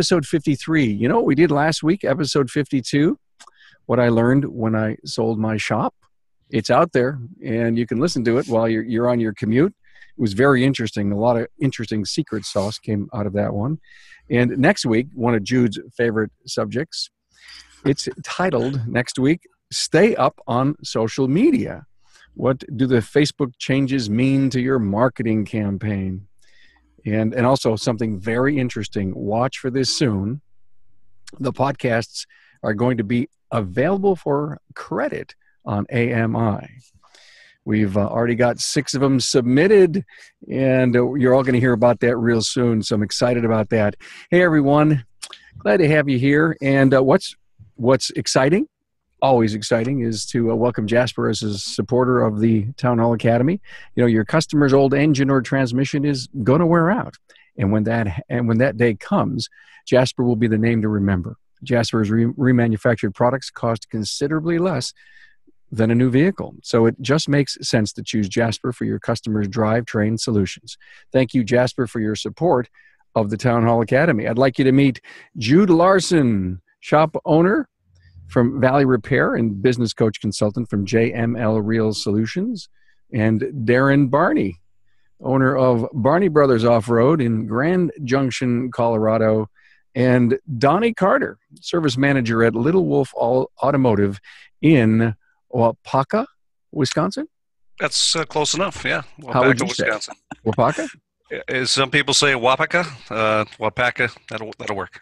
episode 53. You know what we did last week, episode 52? What I learned when I sold my shop. It's out there and you can listen to it while you're, you're on your commute. It was very interesting. A lot of interesting secret sauce came out of that one. And next week, one of Jude's favorite subjects, it's titled next week, Stay Up on Social Media. What do the Facebook changes mean to your marketing campaign? And, and also something very interesting. Watch for this soon. The podcasts are going to be available for credit on AMI. We've uh, already got six of them submitted, and uh, you're all going to hear about that real soon. So I'm excited about that. Hey, everyone, glad to have you here. And uh, what's what's exciting always exciting is to uh, welcome Jasper as a supporter of the Town Hall Academy. You know, your customer's old engine or transmission is going to wear out, and when that and when that day comes, Jasper will be the name to remember. Jasper's re- remanufactured products cost considerably less than a new vehicle, so it just makes sense to choose Jasper for your customers' drivetrain solutions. Thank you, Jasper, for your support of the Town Hall Academy. I'd like you to meet Jude Larson, shop owner from Valley Repair and business coach consultant from JML Real Solutions, and Darren Barney, owner of Barney Brothers Off Road in Grand Junction, Colorado, and Donnie Carter, service manager at Little Wolf Automotive in Waupaca, Wisconsin. That's uh, close enough, yeah. Waupaca, How would you Wisconsin. Say? Waupaca? As some people say, Waupaca, uh, Waupaca, that'll, that'll work.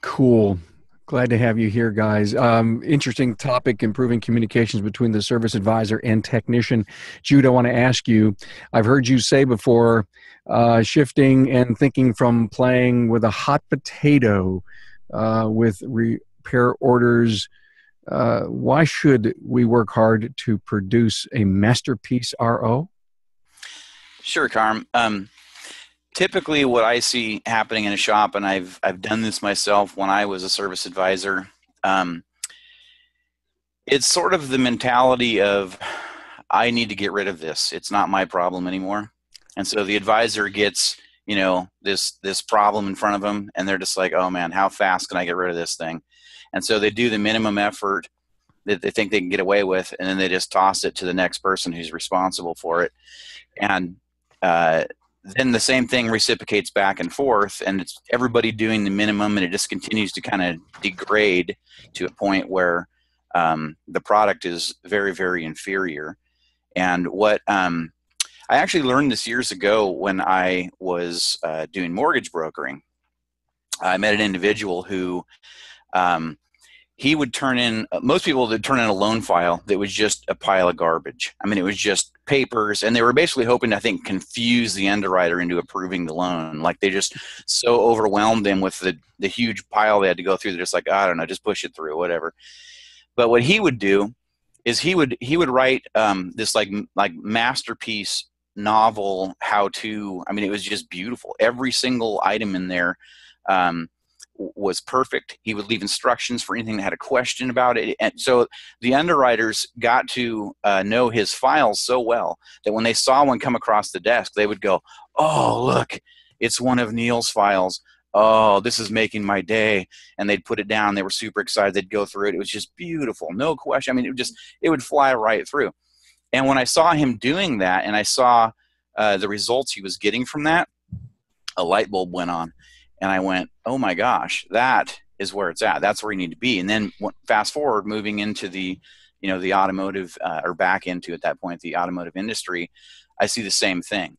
Cool. Glad to have you here, guys. Um, interesting topic improving communications between the service advisor and technician. Jude, I want to ask you I've heard you say before uh, shifting and thinking from playing with a hot potato uh, with repair orders. Uh, why should we work hard to produce a masterpiece RO? Sure, Carm. Um, typically what I see happening in a shop, and I've I've done this myself when I was a service advisor. Um, it's sort of the mentality of I need to get rid of this. It's not my problem anymore. And so the advisor gets, you know, this this problem in front of them and they're just like, "Oh man, how fast can I get rid of this thing?" And so they do the minimum effort that they think they can get away with and then they just toss it to the next person who's responsible for it. And uh, then the same thing reciprocates back and forth and it's everybody doing the minimum and it just continues to kind of degrade to a point where um, the product is very very inferior. And what um, i actually learned this years ago when i was uh, doing mortgage brokering. I met an individual who um, he would turn in uh, most people would turn in a loan file that was just a pile of garbage. I mean it was just papers and they were basically hoping to, i think confuse the underwriter into approving the loan. Like they just so overwhelmed them with the, the huge pile they had to go through they're just like i don't know just push it through whatever. But what he would do is he would he would write um, this like like masterpiece novel how to i mean it was just beautiful. Every single item in there um, was perfect. He would leave instructions for anything that had a question about it. And so the underwriters got to uh, know his files so well that when they saw one come across the desk, they would go, Oh, look, it's one of Neil's files. Oh, this is making my day. And they'd put it down. They were super excited. They'd go through it. It was just beautiful. No question. I mean, it would just, it would fly right through. And when I saw him doing that and I saw uh, the results he was getting from that, a light bulb went on and I went, oh my gosh, that is where it's at. That's where you need to be. And then fast forward, moving into the, you know, the automotive uh, or back into at that point the automotive industry, I see the same thing.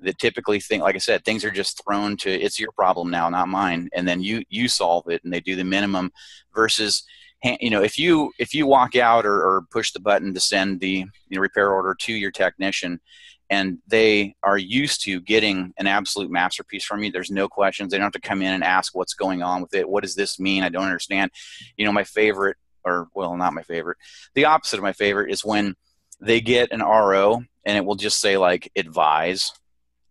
That typically think, like I said, things are just thrown to it's your problem now, not mine, and then you you solve it, and they do the minimum. Versus, you know, if you if you walk out or, or push the button to send the you know, repair order to your technician, and they are used to getting an absolute masterpiece from you. There's no questions. They don't have to come in and ask what's going on with it. What does this mean? I don't understand. You know, my favorite, or well, not my favorite, the opposite of my favorite is when they get an RO and it will just say like advise.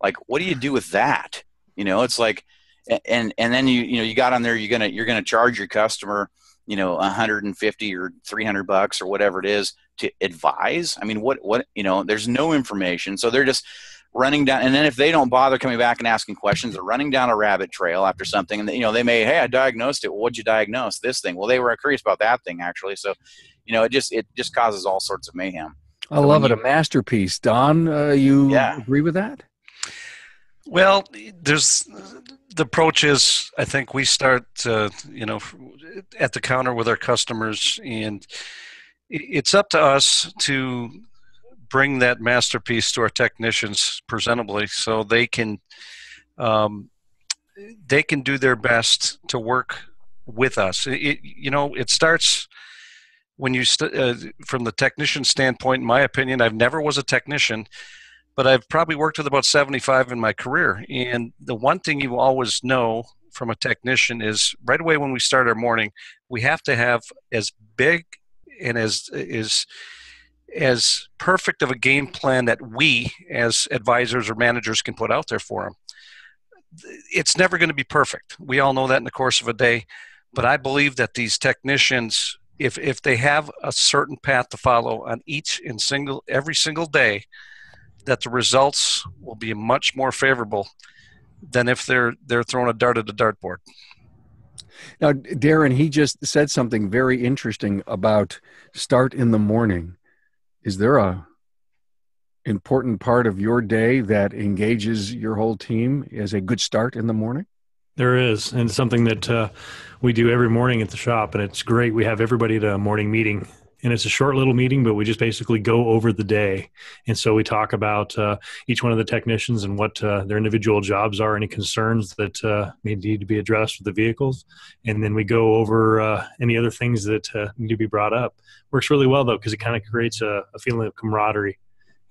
Like, what do you do with that? You know, it's like, and and then you you know you got on there you're gonna you're gonna charge your customer you know 150 or 300 bucks or whatever it is to advise. I mean what what you know there's no information. So they're just running down and then if they don't bother coming back and asking questions they're running down a rabbit trail after something. And you know they may hey i diagnosed it. Well, what'd you diagnose? This thing. Well they were curious about that thing actually. So you know it just it just causes all sorts of mayhem. I so love it. You, a masterpiece. Don uh, you yeah. agree with that? Well there's the approach is i think we start uh, you know at the counter with our customers and it's up to us to bring that masterpiece to our technicians presentably so they can um, they can do their best to work with us. It, you know it starts when you st- uh, from the technician standpoint in my opinion i've never was a technician but i've probably worked with about 75 in my career. And the one thing you always know from a technician is right away when we start our morning we have to have as big and as is as perfect of a game plan that we as advisors or managers can put out there for them. It's never going to be perfect. We all know that in the course of a day, but I believe that these technicians if if they have a certain path to follow on each and single every single day that the results will be much more favorable than if they're they're throwing a dart at a dartboard. Now, Darren, he just said something very interesting about start in the morning. Is there a important part of your day that engages your whole team as a good start in the morning? There is, and something that uh, we do every morning at the shop, and it's great. We have everybody at a morning meeting and it's a short little meeting, but we just basically go over the day. And so we talk about uh, each one of the technicians and what uh, their individual jobs are, any concerns that uh, may need to be addressed with the vehicles, and then we go over uh, any other things that uh, need to be brought up. Works really well though because it kind of creates a, a feeling of camaraderie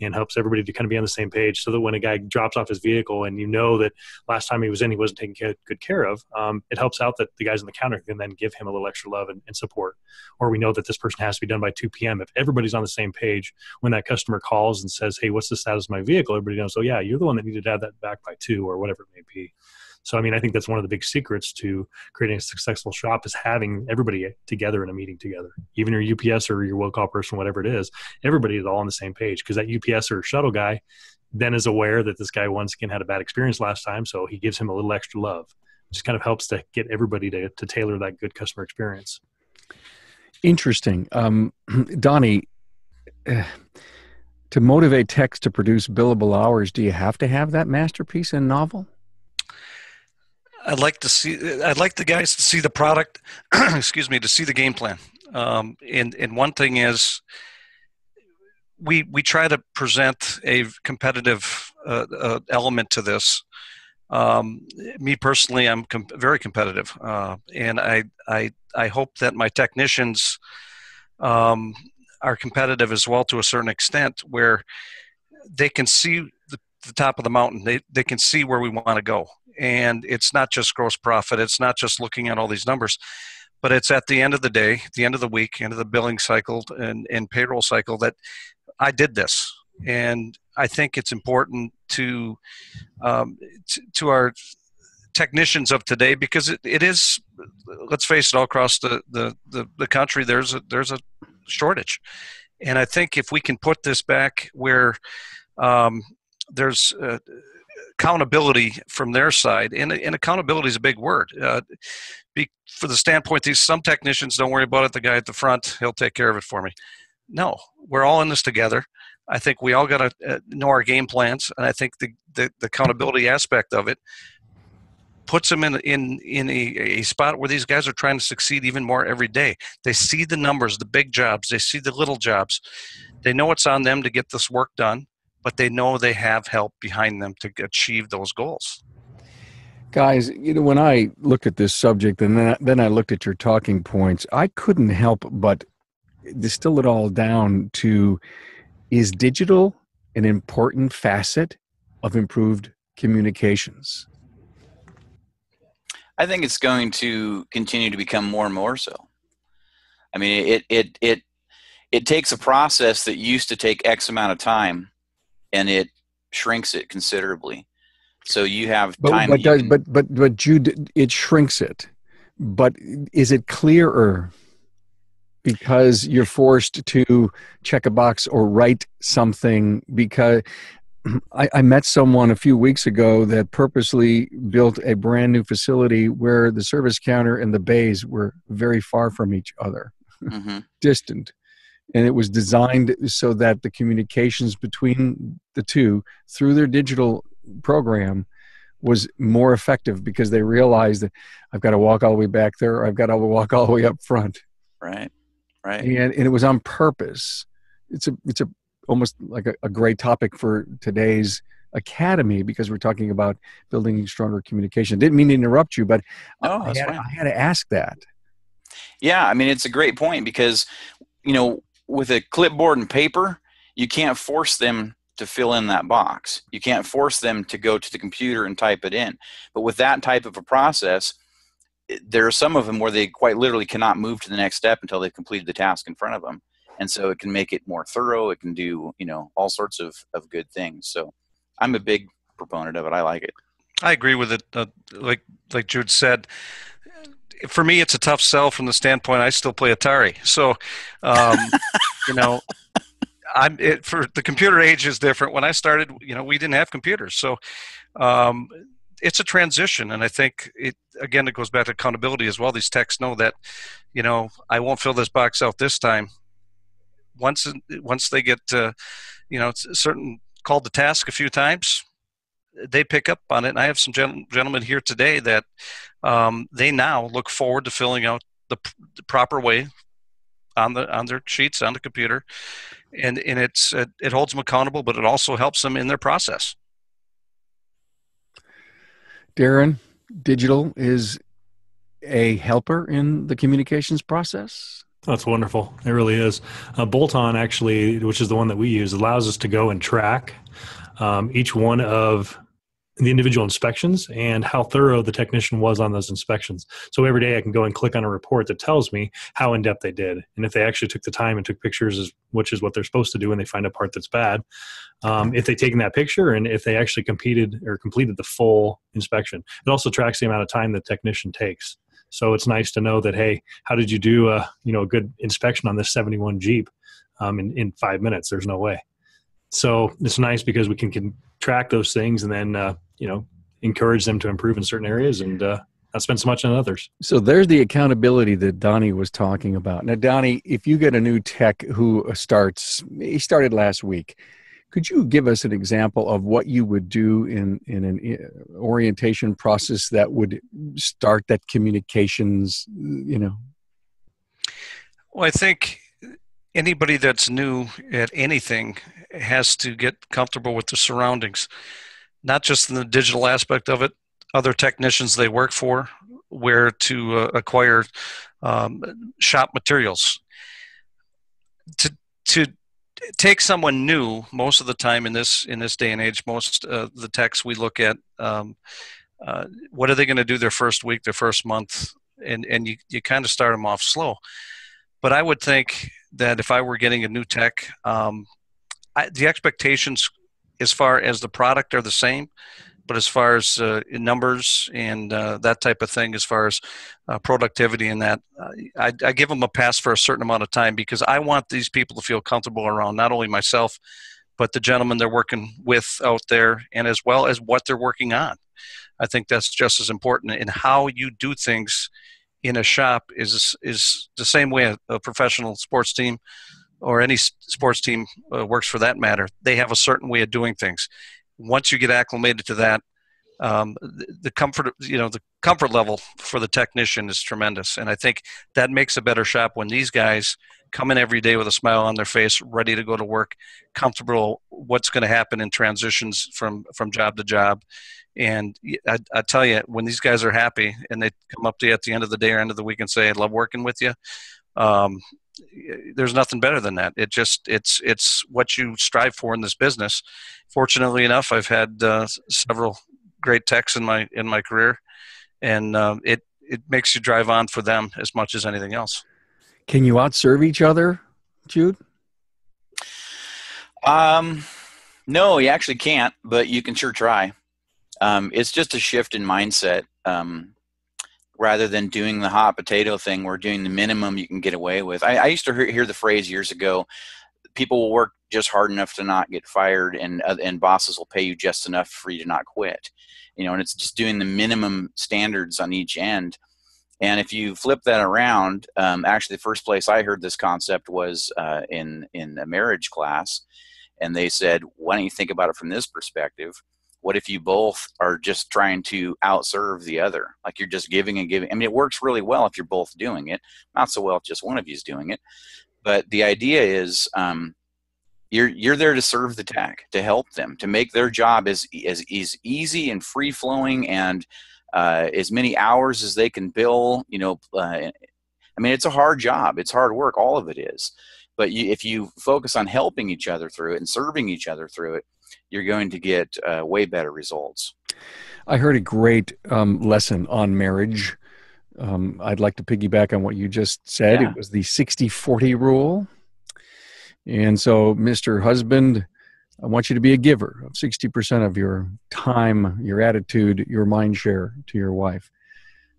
and helps everybody to kind of be on the same page so that when a guy drops off his vehicle and you know that last time he was in he wasn't taken good care of um, it helps out that the guys on the counter can then give him a little extra love and, and, support. Or we know that this person has to be done by 2 p.m if everybody's on the same page when that customer calls and says hey what's the status of my vehicle? everybody knows oh yeah you're the one that needed to have that back by 2 or whatever it may be so, I mean, I think that's one of the big secrets to creating a successful shop is having everybody together in a meeting together. Even your UPS or your will call person, whatever it is, everybody is all on the same page because that UPS or shuttle guy then is aware that this guy once again had a bad experience last time, so he gives him a little extra love. Just kind of helps to get everybody to, to tailor that good customer experience. Interesting. Um, Donnie, uh, to motivate techs to produce billable hours, do you have to have that masterpiece and novel? I'd like to see. I'd like the guys to see the product. excuse me, to see the game plan. Um, and and one thing is, we we try to present a competitive uh, uh, element to this. Um, me personally, I'm com- very competitive, uh, and I I I hope that my technicians um, are competitive as well to a certain extent, where they can see the, the top of the mountain. They they can see where we want to go and it's not just gross profit it's not just looking at all these numbers but it's at the end of the day the end of the week end of the billing cycle and, and payroll cycle that i did this. And i think it's important to um, to, to our technicians of today because it, it is let's face it all across the, the, the, the country there's a there's a shortage. And i think if we can put this back where um, there's uh, accountability from their side, and, and accountability is a big word. Uh, be, for the standpoint, these some technicians don't worry about it. The guy at the front, he'll take care of it for me. No, we're all in this together. I think we all got to uh, know our game plans, and I think the, the, the accountability aspect of it puts them in in in a, a, spot where these guys are trying to succeed even more every day. They see the numbers, the big jobs, they see the little jobs. They know it's on them to get this work done, but they know they have help behind them to achieve those goals. Guys, you know, when I looked at this subject and then I, then I looked at your talking points, I couldn't help but distill it all down to is digital an important facet of improved communications? I think it's going to continue to become more and more so. I mean, it it it it takes a process that used to take X amount of time and it shrinks it considerably. So you have but, time. But, does, can, but but but Jude, it shrinks it. But is it clearer because you're forced to check a box or write something? Because I, I met someone a few weeks ago that purposely built a brand new facility where the service counter and the bays were very far from each other, hmm distant. And it was designed so that the communications between the two through their digital program was more effective because they realized that I've got to walk all the way back there, or I've got to walk all the way up front. Right. Right. and, and it was on purpose. It's a it's a almost like a, a great topic for today's academy because we're talking about building stronger communication. Didn't mean to interrupt you, but No, I, had. I had to ask that. Yeah, I mean it's a great point because you know with a clipboard and paper, you can't force them to fill in that box. You can't force them to go to the computer and type it in. But with that type of a process, there are some of them where they quite literally cannot move to the next step until they've completed the task in front of them. And so it can make it more thorough. It can do, you know, all sorts of, of good things. So I'm a big proponent of it. I like it. I agree with it. Uh, like like Jude said, for me, it's a tough sell from the standpoint I still play Atari. So, um, you know, I'm it, for the computer age is different. When I started, you know, we didn't have computers, so um, it's a transition. And I think it again, it goes back to accountability as well. These techs know that, you know, I won't fill this box out this time. Once once they get, uh, you know, certain called the task a few times, they pick up on it. And I have some gen- gentlemen here today that um, they now look forward to filling out the, p- the proper way on the on their sheets on the computer, and and it's it, it holds them accountable, but it also helps them in their process. Darren, digital is a helper in the communications process. That's wonderful. It really is. Uh, Bolt On actually, which is the one that we use, allows us to go and track um, each one of the individual inspections and how thorough the technician was on those inspections. So every day I can go and click on a report that tells me how in depth they did, and if they actually took the time and took pictures, which is what they're supposed to do when they find a part that's bad. Um, if they taken that picture and if they actually competed or completed the full inspection, it also tracks the amount of time the technician takes. So it's nice to know that hey, how did you do a you know a good inspection on this 71 Jeep um, in in five minutes? There's no way. So it's nice because we can, can track those things and then uh, you know encourage them to improve in certain areas and uh, not spend so much on others. So there's the accountability that Donnie was talking about. Now, Donnie, if you get a new tech who starts, he started last week. Could you give us an example of what you would do in in an uh, orientation process that would start that communications? You know, Well, I think anybody that's new at anything has to get comfortable with the surroundings, not just in the digital aspect of it, other technicians they work for, where to uh, acquire um, shop materials. To to take someone new, most of the time in this in this day and age, most uh, the techs we look at, um, uh, what are they going to do their first week, their first month, and and you you kind of start them off slow but I would think that if I were getting a new tech, um, I, the expectations as far as the product are the same, but as far as uh, numbers and uh, that type of thing, as far as uh, productivity and that, I, I give them a pass for a certain amount of time because I want these people to feel comfortable around not only myself, but the gentleman they're working with out there, and as well as what they're working on. I think that's just as important in how you do things in a shop is is the same way a, professional sports team or any sports team uh, works for that matter. They have a certain way of doing things. Once you get acclimated to that, um, the, the comfort you know the comfort level for the technician is tremendous, and I think that makes a better shop when these guys come in every day with a smile on their face, ready to go to work, comfortable what's going to happen in transitions from from job to job, and I, I tell you, when these guys are happy and they come up to you at the end of the day or end of the week and say, "I love working with you," um, there's nothing better than that. It just it's it's what you strive for in this business. Fortunately enough, I've had uh, several great techs in my in my career, and um, it it makes you drive on for them as much as anything else. can you outserve each other, Jude? Um, no, you actually can't, but you can sure try. Um, it's just a shift in mindset. Um, rather than doing the hot potato thing, we're doing the minimum you can get away with. I, I used to hear, hear the phrase years ago: people will work just hard enough to not get fired, and uh, and bosses will pay you just enough for you to not quit. You know, and it's just doing the minimum standards on each end. And if you flip that around, um, actually, the first place I heard this concept was uh, in in a marriage class, and they said, "Why don't you think about it from this perspective? What if you both are just trying to outserve the other? Like you're just giving and giving. I mean, it works really well if you're both doing it. Not so well if just one of you is doing it. But the idea is, um, you're you're there to serve the tech, to help them, to make their job as as, as easy and free flowing and uh, as many hours as they can bill. You know, uh, I mean, it's a hard job. It's hard work. All of it is. But you, if you focus on helping each other through it and serving each other through it, you're going to get uh, way better results. I heard a great um, lesson on marriage. Um, I'd like to piggyback on what you just said. Yeah. It was the 60 40 rule. And so, Mr. Husband, I want you to be a giver of 60% of your time, your attitude, your mind share to your wife.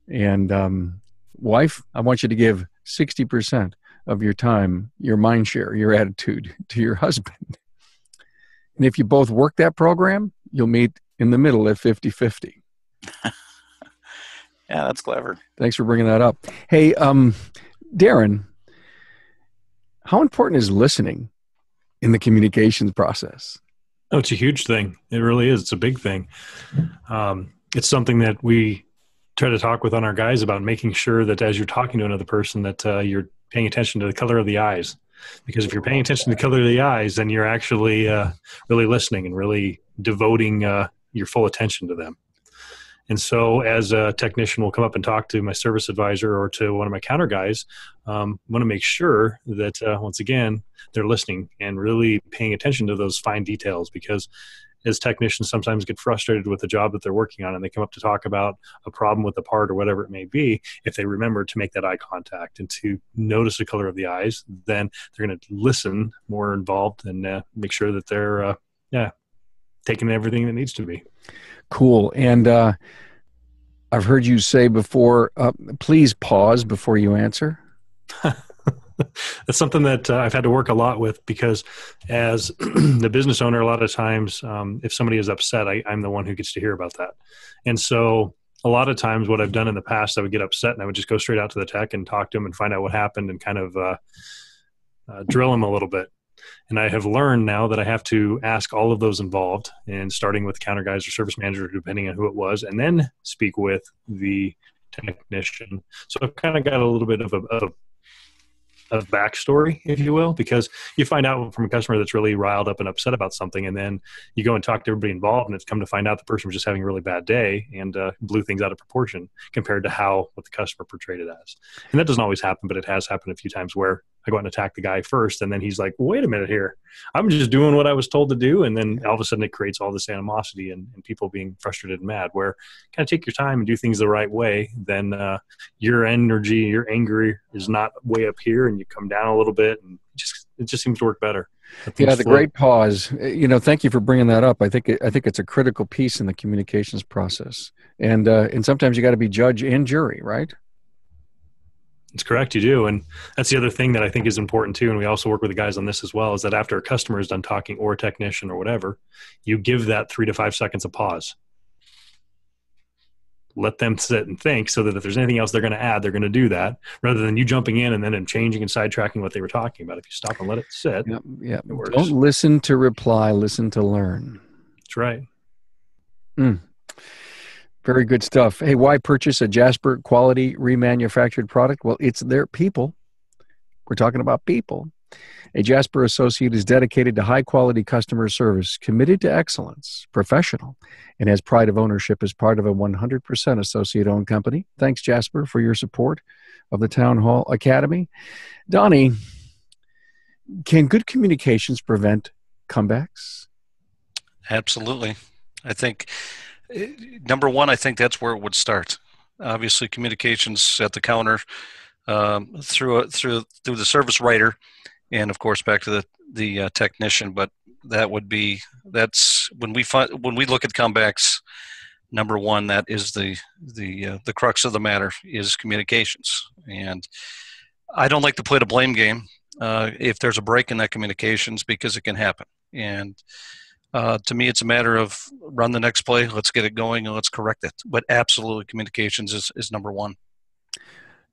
And, um, wife, I want you to give 60% of your time, your mind share, your attitude to your husband. And if you both work that program, you'll meet in the middle at 50 50. Yeah, that's clever. Thanks for bringing that up. Hey, um, Darren, how important is listening in the communications process? Oh, it's a huge thing. It really is. It's a big thing. Um, it's something that we try to talk with on our guys about making sure that as you're talking to another person that uh, you're paying attention to the color of the eyes because if you're paying attention to the color of the eyes then you're actually uh, really listening and really devoting uh, your full attention to them. And so as a technician will come up and talk to my service advisor or to one of my counter guys um, want to make sure that uh, once again they're listening and really paying attention to those fine details because as technicians sometimes get frustrated with the job that they're working on and they come up to talk about a problem with the part or whatever it may be if they remember to make that eye contact and to notice the color of the eyes then they're going to listen more involved and uh, make sure that they're uh, yeah taking everything that needs to be Cool. And uh, I've heard you say before, uh, please pause before you answer. that's something that uh, I've had to work a lot with because as the business owner, a lot of times, um, if somebody is upset, I, I'm the one who gets to hear about that. And so a lot of times what I've done in the past, I would get upset and I would just go straight out to the tech and talk to them and find out what happened and kind of uh, uh, drill them a little bit. And I have learned now that I have to ask all of those involved, and starting with counter guys or service manager, depending on who it was, and then speak with the technician. So I've kind of got a little bit of a, of of backstory, if you will, because you find out from a customer that's really riled up and upset about something, and then you go and talk to everybody involved, and it's come to find out the person was just having a really bad day and uh, blew things out of proportion compared to how what the customer portrayed it as. And that doesn't always happen, but it has happened a few times where I go out and attack the guy first, and then he's like, "Wait a minute here, I'm just doing what I was told to do," and then all of a sudden it creates all this animosity and, and people being frustrated and mad. Where kind of take your time and do things the right way, then uh, your energy, your anger is not way up here, and you come down a little bit, and it just it just seems to work better. Yeah, the flow. great pause. Uh, you know, thank you for bringing that up. I think it, I think it's a critical piece in the communications process, and uh, and sometimes you got to be judge and jury, right? It's correct, you do. And that's the other thing that I think is important too. And we also work with the guys on this as well is that after a customer is done talking or a technician or whatever, you give that three to five seconds of pause. Let them sit and think so that if there's anything else they're going to add, they're going to do that rather than you jumping in and then changing and sidetracking what they were talking about. If you stop and let it sit, yeah, yeah. Don't listen to reply, listen to learn. That's right. Mm. Very good stuff. Hey, why purchase a Jasper quality remanufactured product? Well, it's their people. We're talking about people. A Jasper associate is dedicated to high quality customer service, committed to excellence, professional, and has pride of ownership as part of a 100% associate owned company. Thanks, Jasper, for your support of the Town Hall Academy. Donnie, can good communications prevent comebacks? Absolutely. I think number one, I think that's where it would start. Obviously, communications at the counter um, through a, through through the service writer, and of course back to the the uh, technician. But that would be that's when we find when we look at comebacks. Number one, that is the the uh, the crux of the matter is communications, and I don't like to play the blame game. uh, if there's a break in that communications because it can happen. And uh, to me, it's a matter of run the next play, let's get it going, and let's correct it. But absolutely, communications is, is number one.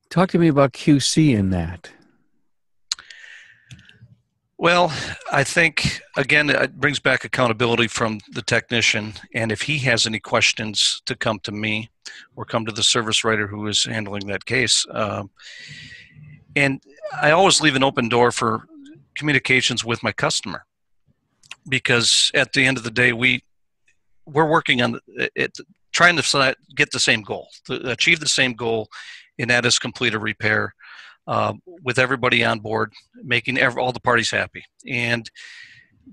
Talk to me about QC in that. Well, I think again it brings back accountability from the technician, and if he has any questions, to come to me or come to the service writer who is handling that case. Um, and I always leave an open door for communications with my customer because at the end of the day, we we're working on it, trying to get the same goal, to achieve the same goal, and that is complete a repair uh, with everybody on board, making every, all the parties happy. And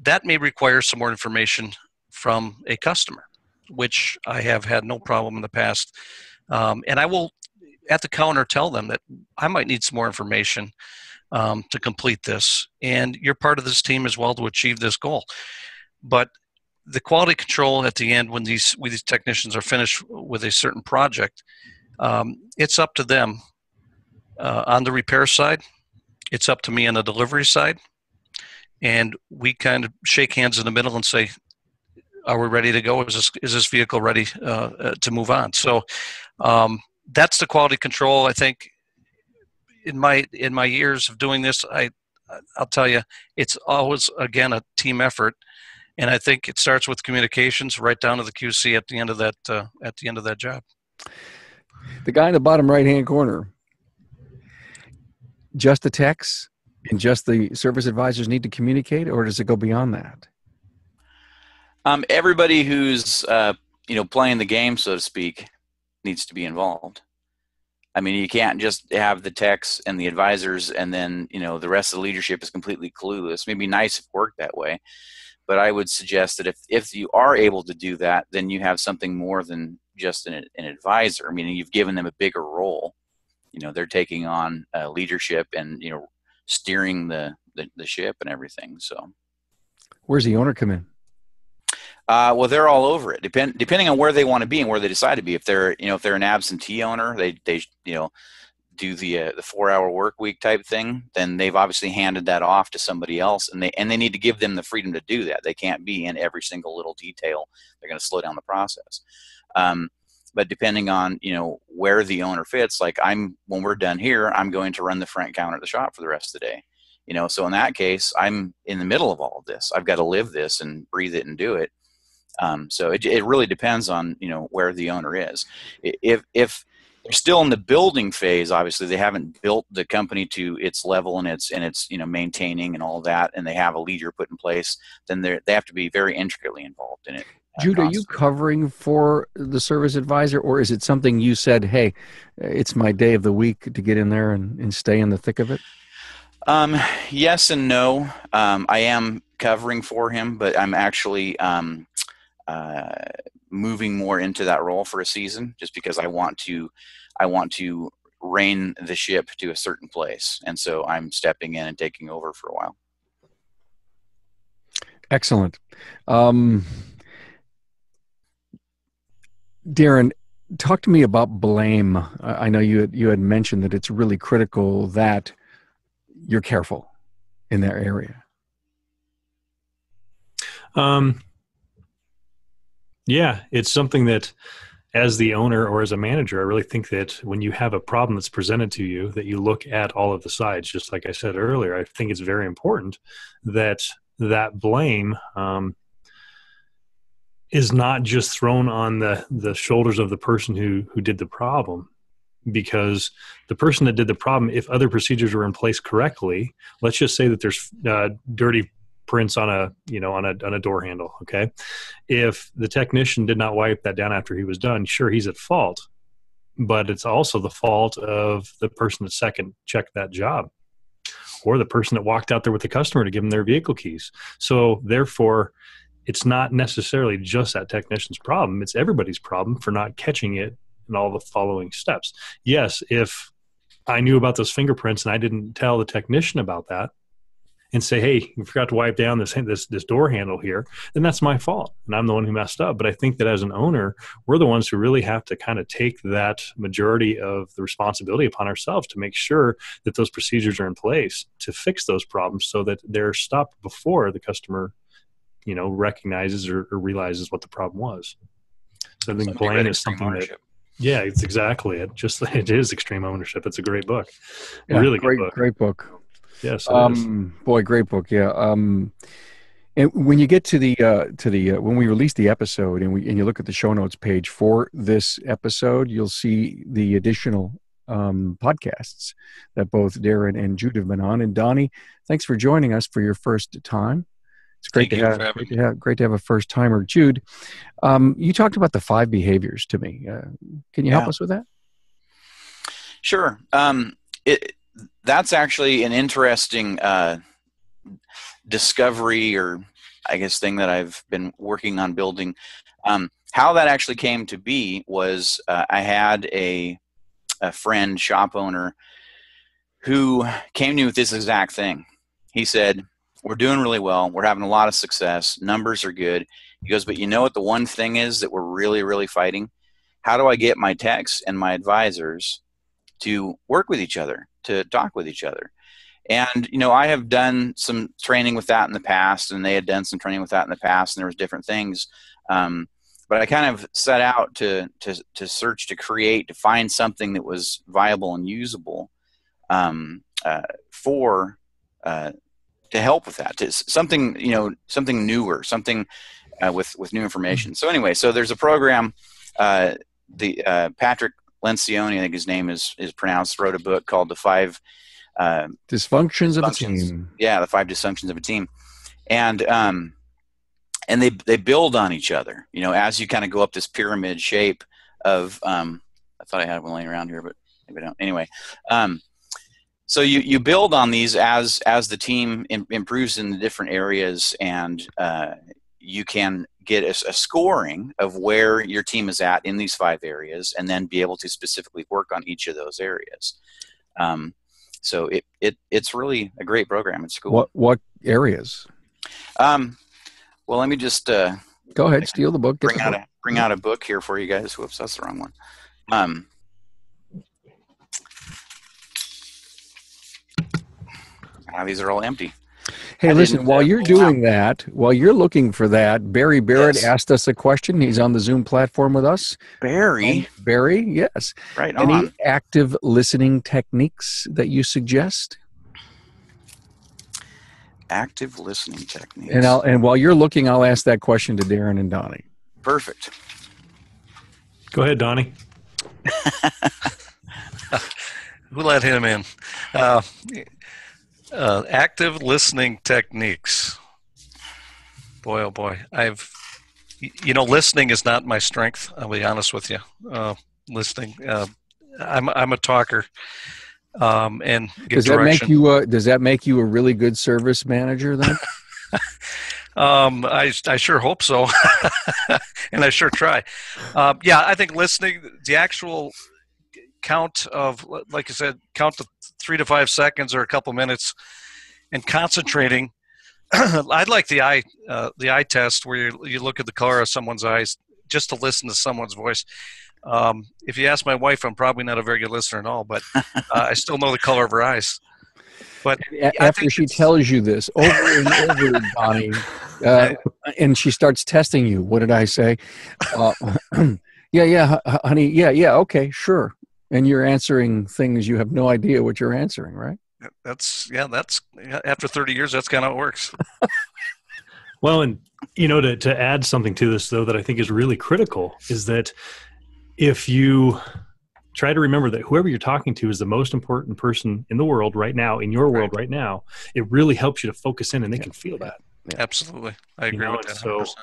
that may require some more information from a customer, which I have had no problem in the past. Um, and I will, at the counter, tell them that I might need some more information um, to complete this. And you're part of this team as well to achieve this goal. But the quality control at the end, when these, when these technicians are finished with a certain project, um, it's up to them uh, on the repair side. It's up to me on the delivery side. And we kind of shake hands in the middle and say, are we ready to go? Is this, is this vehicle ready uh, uh, to move on? So um, that's the quality control. I think in my in my years of doing this, I I'll tell you, it's always again a team effort, and I think it starts with communications right down to the QC at the end of that uh, at the end of that job. The guy in the bottom right hand corner, just the techs and just the service advisors need to communicate, or does it go beyond that? Um, everybody who's uh, you know playing the game, so to speak, needs to be involved. I mean, you can't just have the techs and the advisors, and then you know the rest of the leadership is completely clueless. Maybe nice if it worked that way, but I would suggest that if if you are able to do that, then you have something more than just an, an advisor. I mean, you've given them a bigger role. You know, they're taking on uh, leadership and you know steering the, the the ship and everything. So, where's the owner come in? Uh, well, they're all over it. Depend, depending on where they want to be and where they decide to be. If they're, you know, if they're an absentee owner, they, they, you know, do the uh, the four hour work week type thing, then they've obviously handed that off to somebody else, and they and they need to give them the freedom to do that. They can't be in every single little detail. They're going to slow down the process. Um, but depending on you know where the owner fits, like I'm when we're done here, I'm going to run the front counter at the shop for the rest of the day. You know, so in that case, I'm in the middle of all of this. I've got to live this and breathe it and do it um, so it, it really depends on you know where the owner is. If if they're still in the building phase, obviously they haven't built the company to its level and its and its you know maintaining and all that, and they have a leader put in place, then they they have to be very intricately involved in it. Uh, Jude, are you covering for the service advisor, or is it something you said, "Hey, it's my day of the week to get in there and, and stay in the thick of it"? Um, yes and no. Um, I am covering for him, but I'm actually um, uh, moving more into that role for a season, just because I want to, I want to rein the ship to a certain place, and so I'm stepping in and taking over for a while. Excellent, um, Darren. Talk to me about blame. I know you had, you had mentioned that it's really critical that you're careful in that area. Um, yeah, it's something that as the owner or as a manager, I really think that when you have a problem that's presented to you, that you look at all of the sides. Just like I said earlier, I think it's very important that that blame um, is not just thrown on the the shoulders of the person who who did the problem, because the person that did the problem, if other procedures were in place correctly, let's just say that there's uh, dirty prints on a you know on a on a door handle okay? If the technician did not wipe that down after he was done sure he's at fault but it's also the fault of the person that second checked that job or the person that walked out there with the customer to give them their vehicle keys. So therefore it's not necessarily just that technician's problem it's everybody's problem for not catching it in all the following steps. Yes if i knew about those fingerprints and i didn't tell the technician about that and say, "Hey, you forgot to wipe down this this this door handle here," then that's my fault, and I'm the one who messed up. But I think that as an owner, we're the ones who really have to kind of take that majority of the responsibility upon ourselves to make sure that those procedures are in place to fix those problems, so that they're stopped before the customer, you know, recognizes or, or realizes what the problem was. So I think blame is something that yeah, it's exactly it. Just it is extreme ownership. It's a great book. Yeah, really great, good book. great book. Yes. it is. Um, boy, great book. Yeah. Um, and when you get to the uh, to the uh, when we release the episode and we and you look at the show notes page for this episode, you'll see the additional um, podcasts that both Darren and Jude have been on. And Donnie, thanks for joining us for your first time. It's great Thank to have, for having great to have great to have a first timer. Jude, um, you talked about the five behaviors to me. Uh, can you help us with that? Sure. Um, it, that's actually an interesting uh, discovery, or I guess thing that I've been working on building. Um, how that actually came to be was uh, I had a, a friend, shop owner, who came to me with this exact thing. He said, "We're doing really well. We're having a lot of success. Numbers are good." He goes, "But you know what? The one thing is that we're really, really fighting. How do I get my techs and my advisors?" to work with each other, to talk with each other. And you know, I have done some training with that in the past, and they had done some training with that in the past, and there was different things. Um, but I kind of set out to to to search, to create, to find something that was viable and usable um, uh, for uh, to help with that. To, something you know, something newer, something uh, with with new information. So anyway, so there's a program. Uh, the uh, Patrick Lencioni, I think his name is is pronounced, wrote a book called The Five. Uh, Dysfunctions of a team. yeah, the five dysfunctions of a team, and um, and they they build on each other. You know, as you kind of go up this pyramid shape of um, I thought I had one laying around here, but maybe I don't. Anyway, um, so you you build on these as as the team im- improves in the different areas, and uh, you can get a, a scoring of where your team is at in these five areas, and then be able to specifically work on each of those areas. Um, so it, it it's really a great program. It's school What what areas? Um, well, let me just uh, Go ahead, steal the book. Bring the out book. a bring out a book here for you guys. Whoops, that's the wrong one. Um, ah, these are all empty. Hey, I listen, while you're pull out. doing that, while you're looking for that, Barry Barrett Yes. asked us a question. He's on the Zoom platform with us. Barry, Barry, yes. right Any on. active listening techniques that you suggest? Active listening techniques. And I'll and while you're looking, I'll ask that question to Darren and Donnie. Perfect. Go ahead, Donnie. Who let him in? Uh, uh, active listening techniques. Boy, oh boy, I've you know listening is not my strength. I'll be honest with you. Uh, listening, uh, I'm I'm a talker, um, and Does that direction. make you? Uh, does that make you a really good service manager then? Um, I, I sure hope so, and I sure try. Um, yeah, I think listening, the actual count of, like I said, count to three to five seconds or a couple minutes, and concentrating. I'd like the eye, uh, the eye test where you, you look at the color of someone's eyes just to listen to someone's voice. Um, if you ask my wife, I'm probably not a very good listener at all, but uh, I still know the color of her eyes. But After she tells you this over and over, Donnie, uh, and she starts testing you. What did I say? Uh, yeah, yeah, honey. Yeah, yeah. Okay, sure. And you're answering things you have no idea what you're answering, right? that's yeah, that's after 30 years, that's kind of how it works. Well, and you know, to to add something to this though that I think is really critical is that if you try to remember that whoever you're talking to is the most important person in the world right now, in your world right now, it really helps you to focus in and they can feel that. Absolutely, I You agree know, with that. 100%.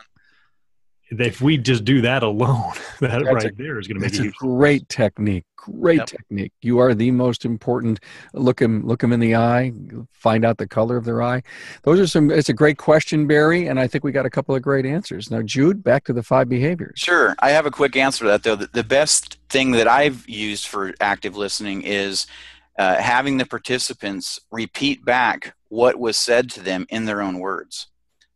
If we just do that alone, that That's right a- there is going to make It's a a huge great technique. Great Yep. technique. You are the most important. Look him, look him in the eye. Find out the color of their eye. Those are some. It's a great question, Barry, and I think we got a couple of great answers. Now, Jude, back to the five behaviors. Sure. I have a quick answer to that, though. The, the best thing that I've used for active listening is uh, having the participants repeat back what was said to them in their own words.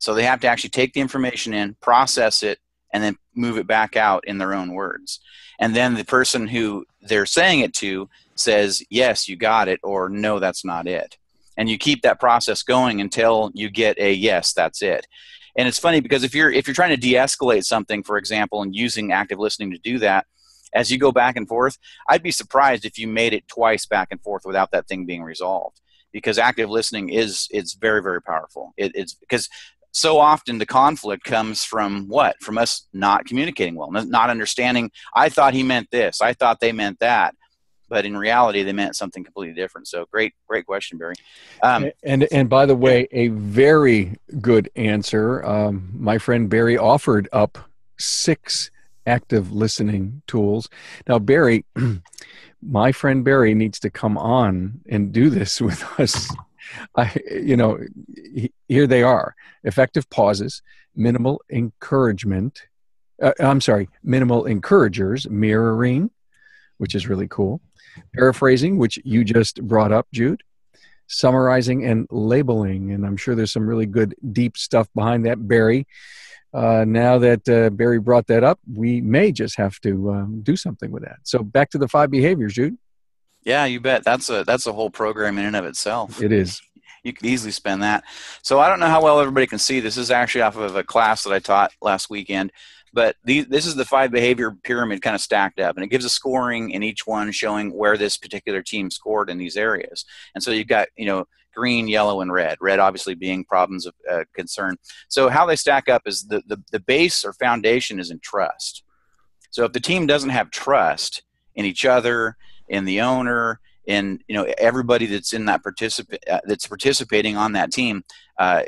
So they have to actually take the information in, process it, and then move it back out in their own words. And then the person who they're saying it to says, Yes, you got it, or No, that's not it. And you keep that process going until you get a yes, that's it. And it's funny because if you're if you're trying to de-escalate something, for example, and using active listening to do that, as you go back and forth, I'd be surprised if you made it twice back and forth without that thing being resolved. Because active listening is it's very very powerful. It, it's because so often the conflict comes from what? From us not communicating well, not understanding. I thought he meant this. I thought they meant that. But in reality, they meant something completely different. So great, great question, Barry. Um, and and by the way, a very good answer. Um, my friend Barry offered up six active listening tools. Now, Barry, my friend Barry needs to come on and do this with us You know, here they are effective pauses, minimal encouragement. Uh, I'm sorry, minimal encouragers, mirroring, which is really cool, paraphrasing, which you just brought up, Jude, summarizing and labeling. And I'm sure there's some really good, deep stuff behind that, Barry. Uh, now that uh, Barry brought that up, we may just have to um, do something with that. So back to the five behaviors, Jude. Yeah, you bet. That's a that's a whole program in and of itself. It is. You could easily spend that. So I don't know how well everybody can see. This is actually off of a class that I taught last weekend. But these, this is the five behavior pyramid kind of stacked up, and it gives a scoring in each one showing where this particular team scored in these areas. And so you've got you know green, yellow, and red. Red obviously being problems of uh, concern. So how they stack up is the, the the base or foundation is in trust. So if the team doesn't have trust in each other and the owner and you know everybody that's in that participate uh, that's participating on that team uh,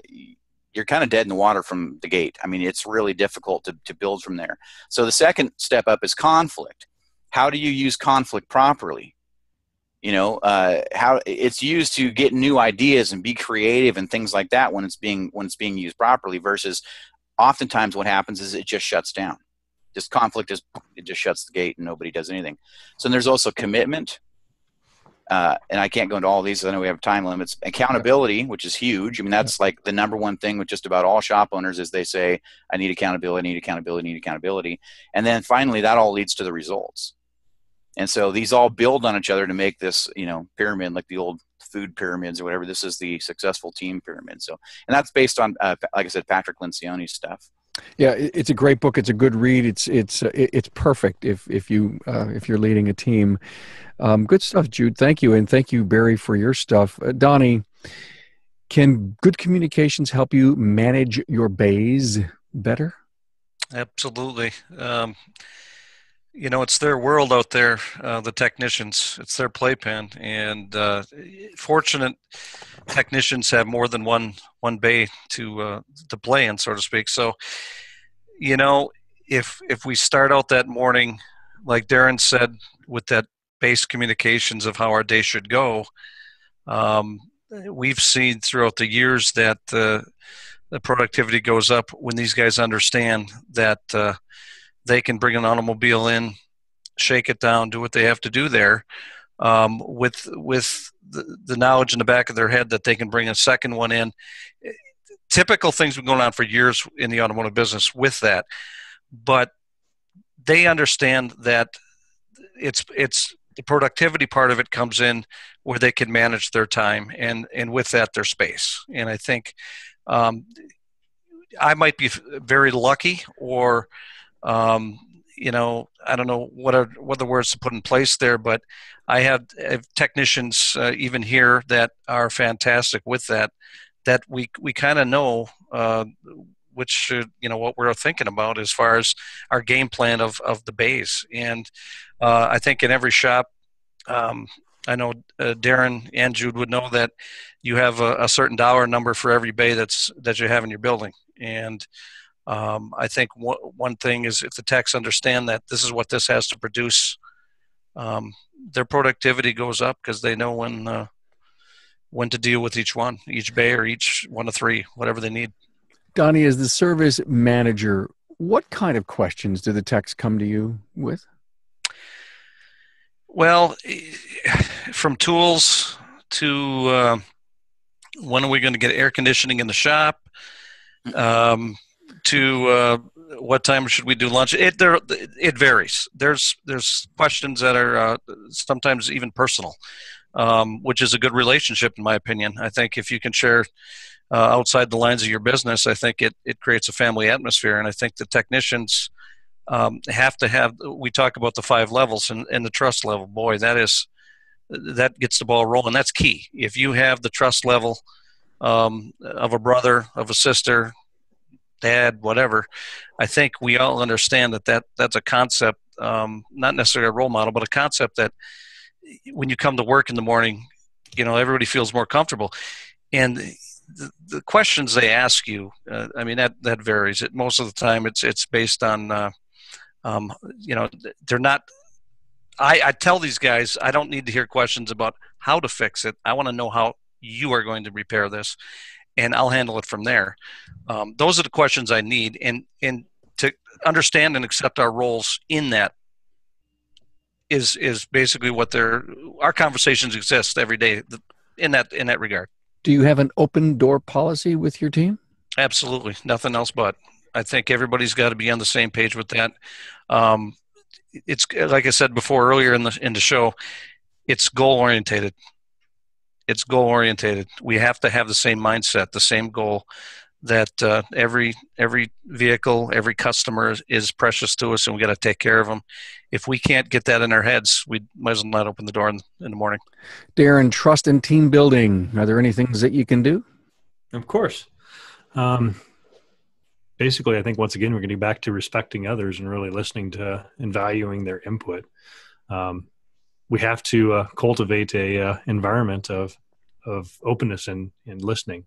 you're kind of dead in the water from the gate. I mean it's really difficult to, to build from there. So the second step up is conflict. How do you use conflict properly? You know uh, how it's used to get new ideas and be creative and things like that when it's being when it's being used properly versus oftentimes what happens is it just shuts down just conflict is it just shuts the gate and nobody does anything. So there's also commitment, uh, and I can't go into all these. I know we have time limits. Accountability, which is huge. I mean, that's like the number one thing with just about all shop owners is they say, "I need accountability, I need accountability, I need accountability," and then finally that all leads to the results. And so these all build on each other to make this, you know, pyramid like the old food pyramids or whatever. This is the successful team pyramid. So, and that's based on, uh, like I said, Patrick Lencioni's stuff. Yeah, it's a great book. It's a good read. It's it's uh, it's perfect if if you uh, if you're leading a team. Um, good stuff, Jude. Thank you, and thank you, Barry, for your stuff. Uh, Donnie, can good communications help you manage your bays better? Absolutely. Um, you know, it's their world out there. Uh, the technicians, it's their playpen, and uh, fortunate technicians have more than one one bay to uh, to play in, so to speak. So, you know, if if we start out that morning, like Darren said, with that base communications of how our day should go, um, we've seen throughout the years that uh, the productivity goes up when these guys understand that uh, they can bring an automobile in, shake it down, do what they have to do there, um, with with the, the knowledge in the back of their head that they can bring a second one in. Typical things have been going on for years in the automotive business with that, but they understand that it's it's the productivity part of it comes in where they can manage their time and and with that their space. And I think um, I might be very lucky or um, you know, I don't know what are what the words to put in place there, but I have, technicians uh, even here that are fantastic with that. That we we kind of know uh, which you know what we're thinking about as far as our game plan of of the bays, and uh, I think in every shop. Um, I know uh, Darren and Jude would know that you have a, a certain dollar number for every bay that's that you have in your building, and um, I think one, one thing is if the techs understand that this is what this has to produce, um, their productivity goes up because they know when uh, when to deal with each one, each bay or each one of three, whatever they need. Donnie, as the service manager, what kind of questions do the techs come to you with? Well, from tools to uh, when are we going to get air conditioning in the shop um, to uh, what time should we do lunch? It there it varies. There's there's questions that are uh, sometimes even personal um, which is a good relationship in my opinion. I think if you can share uh, outside the lines of your business i think it, it creates a family atmosphere. And i think the technicians um, have to have we talk about the five levels and, and the trust level. Boy that is that gets the ball rolling. That's key. If you have the trust level um, of a brother of a sister dad whatever. I think we all understand that, that that's a concept um, not necessarily a role model but a concept that when you come to work in the morning you know everybody feels more comfortable. And the, the questions they ask you uh, i mean that that varies. It most of the time it's it's based on uh, um, you know they're not I, I tell these guys i don't need to hear questions about how to fix it. I want to know how you are going to repair this and i'll handle it from there. Um, those are the questions i need and and to understand and accept our roles in that is is basically what they're our conversations exist every day in that in that regard. Do you have an open door policy with your team? Absolutely. Nothing else but. I think everybody's got to be on the same page with that. Um, it's like I said before earlier in the in the show, it's goal orientated. It's goal orientated. We have to have the same mindset, the same goal. That uh, every every vehicle, every customer is precious to us, and we got to take care of them. If we can't get that in our heads, we might as well not open the door in, in the morning. Darren, trust and team building. Are there any things that you can do? Of course. Um, basically, I think once again we're getting back to respecting others and really listening to and valuing their input. Um, we have to uh, cultivate a uh, environment of of openness and, and listening.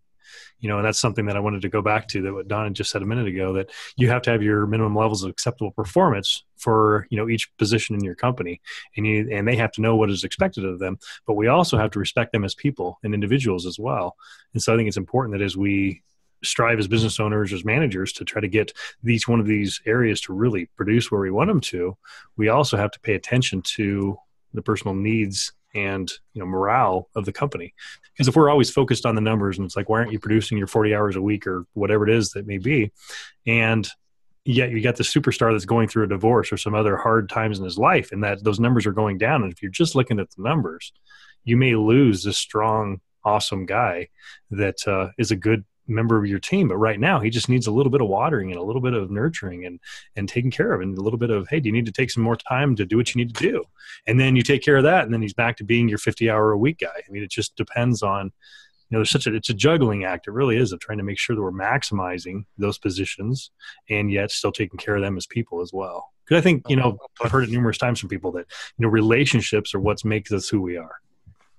You know and that's something that i wanted to go back to that what Donnie just said a minute ago that you have to have your minimum levels of acceptable performance for you know each position in your company. And you and they have to know what is expected of them but we also have to respect them as people and individuals as well. And so i think it's important that as we strive as business owners as managers to try to get each one of these areas to really produce where we want them to we also have to pay attention to the personal needs and you know morale of the company. Because if we're always focused on the numbers and it's like why aren't you producing your 40 hours a week or whatever it is that may be? And yet you got the superstar that's going through a divorce or some other hard times in his life and that those numbers are going down. And if you're just looking at the numbers you may lose this strong awesome guy that uh, is a good member of your team but right now he just needs a little bit of watering and a little bit of nurturing and and taking care of and a little bit of hey do you need to take some more time to do what you need to do? And then you take care of that and then he's back to being your 50 hour a week guy. I mean it just depends on you know there's such a it's a juggling act. It really is of trying to make sure that we're maximizing those positions and yet still taking care of them as people as well. Because i think you know i've heard it numerous times from people that you know relationships are what makes us who we are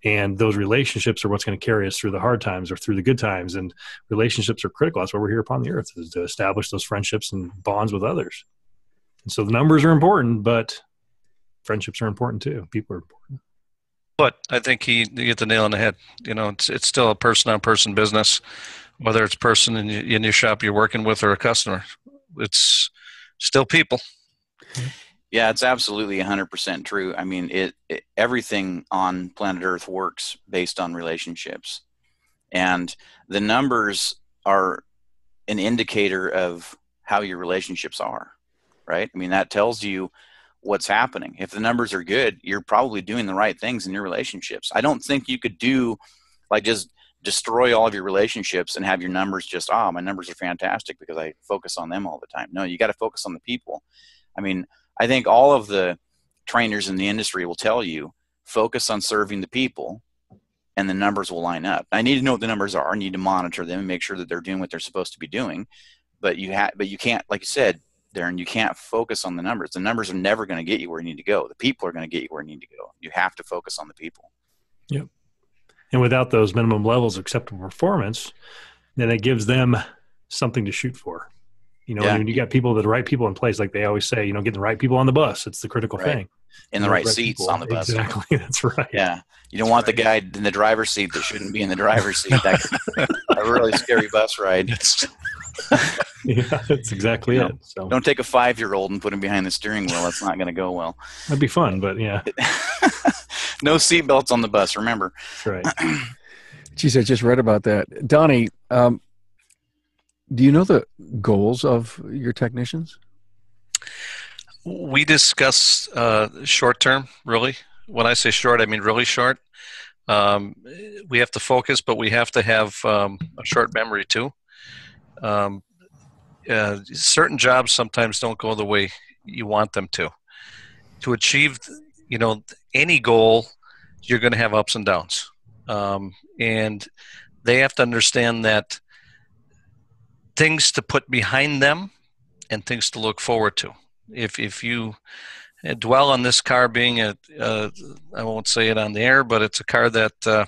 and those relationships are what's going to carry us through the hard times or through the good times. And relationships are critical. That's why we're here upon the earth is to establish those friendships and bonds with others. And so the numbers are important but friendships are important too. People are important. But i think he you get the nail on the head. You know it's, it's still a person on person business whether it's person in, in your shop you're working with or a customer. It's still people yeah, it's absolutely 100% true. I mean, it, it, everything on planet Earth works based on relationships. And the numbers are an indicator of how your relationships are, right? I mean, that tells you what's happening. If the numbers are good, you're probably doing the right things in your relationships. I don't think you could do like just destroy all of your relationships and have your numbers just, ah, oh, my numbers are fantastic because I focus on them all the time. No, you got to focus on the people. I mean, I think all of the trainers in the industry will tell you focus on serving the people and the numbers will line up. I need to know what the numbers are. I need to monitor them and make sure that they're doing what they're supposed to be doing. But you have, but you can't, like you said, Darren, you can't focus on the numbers. The numbers are never going to get you where you need to go. The people are going to get you where you need to go. You have to focus on the people. Yep. And without those minimum levels of acceptable performance, then it gives them something to shoot for. You know, yeah. when you got people, the right people in place, like they always say, you know, getting the right people on the bus. It's the critical right. thing. In the, right, right, seats people. on the bus. Exactly. That's right. Yeah. You don't That's want right. the guy in the driver's seat that shouldn't be in the driver's seat. That's a really scary bus ride. yeah, that's exactly you know, it. So. Don't take a five year old and put him behind the steering wheel. That's not going to go well. That'd be fun, but yeah. no seatbelts on the bus, remember. That's right. Geez, I just read about that. Donnie, um, do you know the goals of your technicians? We discuss uh, short term, really. When I say short, I mean really short. Um, we have to focus, but we have to have um, a short memory too. Um, uh, certain jobs sometimes don't go the way you want them to. To achieve, you know, any goal, you're going to have ups and downs, um, and they have to understand that things to put behind them and things to look forward to. If if you dwell on this car being a, uh, I won't say it on the air, but it's a car that uh,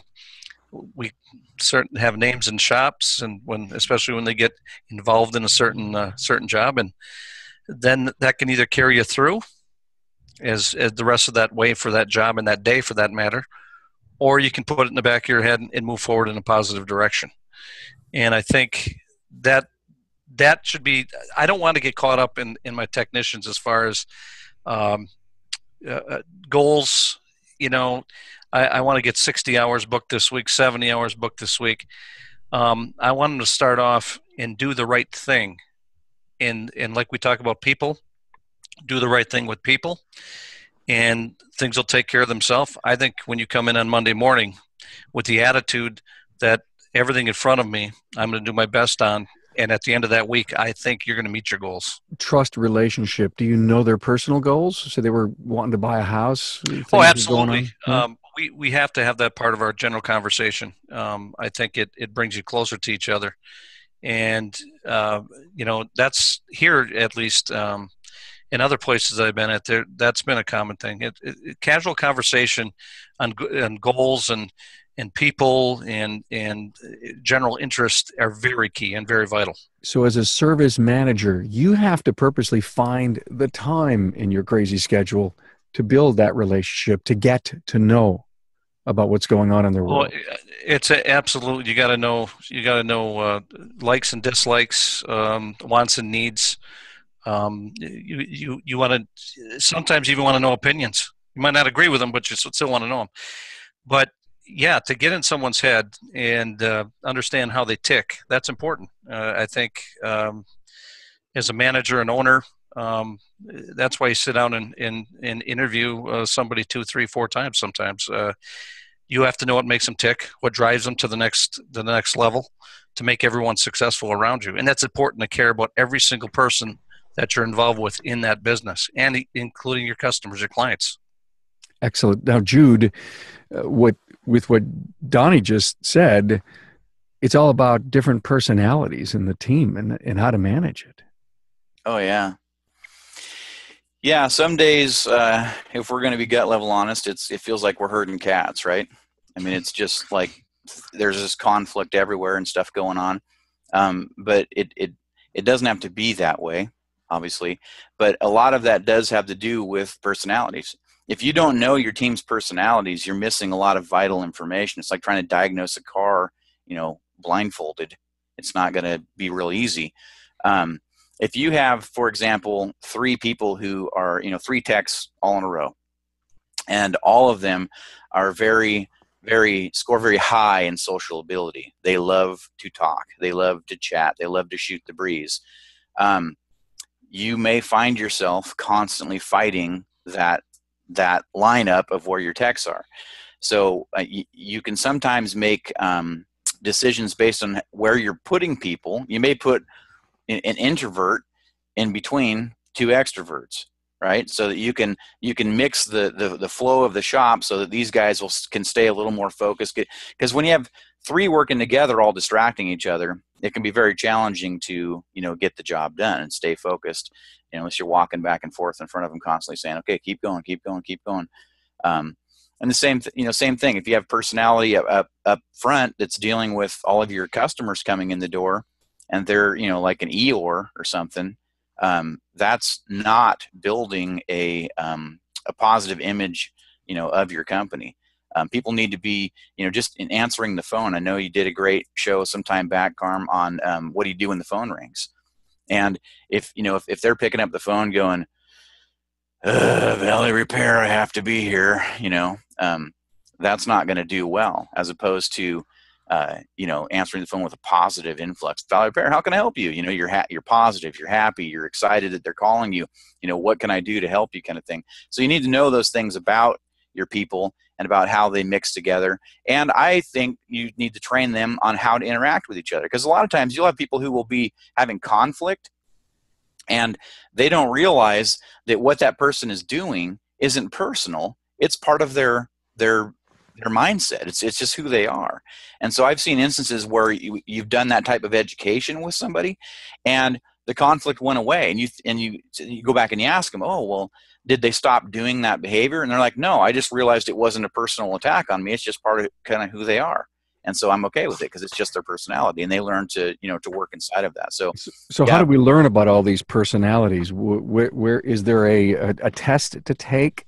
we certain have names in shops, and when especially when they get involved in a certain uh, certain job, and then that can either carry you through as, as the rest of that way for that job and that day for that matter, or you can put it in the back of your head and move forward in a positive direction. And I think that that should be. I don't want to get caught up in in my technicians as far as um, uh, uh goals. You know, I, I want to get 60 hours booked this week, 70 hours booked this week. Um, I want them to start off and do the right thing. And, and like we talk about people, do the right thing with people, and things will take care of themselves. I think when you come in on Monday morning with the attitude that everything in front of me, I'm going to do my best on, and at the end of that week, I think you're going to meet your goals. Trust relationship. Do you know their personal goals? So they were wanting to buy a house. Oh, absolutely. Um, we, we have to have that part of our general conversation. Um, I think it, it brings you closer to each other. And, uh, you know, that's here at least um, in other places I've been at there, that's been a common thing. It, it, casual conversation on, on goals and, and people and, and general interest are very key and very vital. So, as a service manager, you have to purposely find the time in your crazy schedule to build that relationship, to get to know about what's going on in their world. Well, it's a, absolutely you got to know you got to know uh, likes and dislikes, um, wants and needs. Um, you you you want to sometimes you even want to know opinions. You might not agree with them, but you still want to know them. But yeah, to get in someone's head and uh, understand how they tick, that's important. Uh, I think um, as a manager and owner, um, that's why you sit down and, and, and interview uh, somebody two, three, four times sometimes. Uh, you have to know what makes them tick, what drives them to the next the next level to make everyone successful around you. And that's important to care about every single person that you're involved with in that business and including your customers, your clients. Excellent. Now, Jude, uh, what with what Donnie just said, it's all about different personalities in the team and, and how to manage it. Oh yeah, yeah, some days, uh, if we're going to be gut level honest, it's it feels like we're herding cats, right? I mean, it's just like there's this conflict everywhere and stuff going on. Um, but it it it doesn't have to be that way, obviously. But a lot of that does have to do with personalities. If you don't know your team's personalities, you're missing a lot of vital information. It's like trying to diagnose a car, you know, blindfolded. It's not going to be real easy. Um, if you have for example three people who are you know three techs all in a row and all of them are very very score very high in social ability they love to talk they love to chat they love to shoot the breeze um, you may find yourself constantly fighting that that lineup of where your techs are. So uh, y- you can sometimes make um, decisions based on where you're putting people. You may put an introvert in between two extroverts right? So that you can you can mix the, the the flow of the shop so that these guys will can stay a little more focused. Because when you have three working together all distracting each other it can be very challenging to you know get the job done and stay focused you know, unless you're walking back and forth in front of them constantly saying okay keep going keep going keep going um, and the same th- you know same thing if you have personality up, up up front that's dealing with all of your customers coming in the door and they're you know like an Eeyore or something, um, that's not building a um, a positive image you know of your company. Um, people need to be you know just in answering the phone. I know you did a great show some time back, Carm, on um, what do you do when the phone rings, and if you know if, if they're picking up the phone going. Valley repair, I have to be here. You know, um, that's not going to do well. As opposed to uh, you know, answering the phone with a positive influx. Valley Repair, how can I help you? You know, you're ha- you're positive, you're happy, you're excited that they're calling you. You know, what can I do to help you, kind of thing. So you need to know those things about your people and about how they mix together. And I think you need to train them on how to interact with each other because a lot of times you'll have people who will be having conflict and they don't realize that what that person is doing isn't personal. It's part of their their their mindset. It's it's just who they are. And so I've seen instances where you, you've done that type of education with somebody, and the conflict went away, and you and you you go back and you ask them, oh well, did they stop doing that behavior? And they're like, no, I just realized it wasn't a personal attack on me. It's just part of kind of who they are. And so I'm okay with it because it's just their personality, and they learn to you know to work inside of that. So, so, yeah. how do we learn about all these personalities? Where, where is there a, a, a test to take?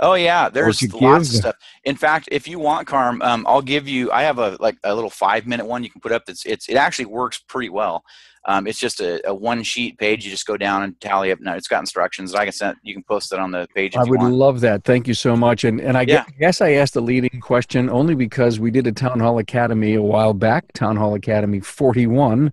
Oh yeah, there's lots of stuff. In fact, if you want, Carm, um, I'll give you. I have a like a little five minute one you can put up. That's it's it actually works pretty well. Um, it's just a, a, one sheet page. You just go down and tally up. Now it's got instructions. I can send. You can post it on the page. I would want. love that. Thank you so much. And and I yeah. guess I asked a leading question only because we did a Town Hall Academy a while back. Town Hall Academy 41